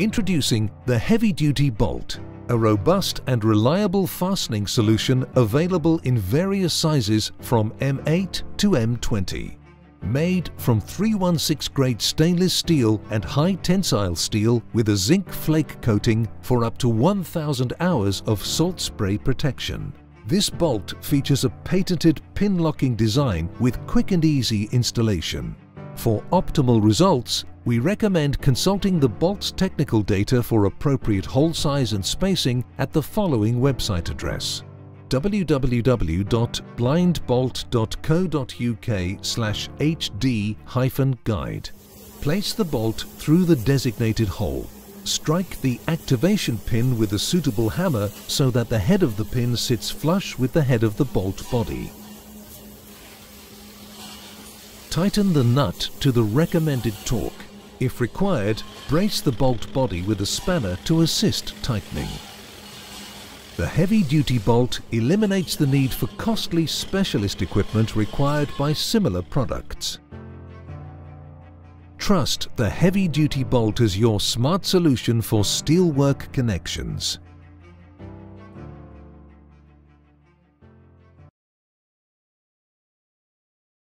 Introducing the Heavy Duty Bolt, a robust and reliable fastening solution available in various sizes from M8 to M20. Made from 316 grade stainless steel and high tensile steel with a zinc flake coating for up to 1000 hours of salt spray protection. This bolt features a patented pin locking design with quick and easy installation. For optimal results, we recommend consulting the bolt's technical data for appropriate hole size and spacing at the following website address www.blindbolt.co.uk slash hd-guide. Place the bolt through the designated hole. Strike the activation pin with a suitable hammer so that the head of the pin sits flush with the head of the bolt body. Tighten the nut to the recommended torque. If required, brace the bolt body with a spanner to assist tightening. The heavy-duty bolt eliminates the need for costly specialist equipment required by similar products. Trust the heavy-duty bolt as your smart solution for steelwork connections.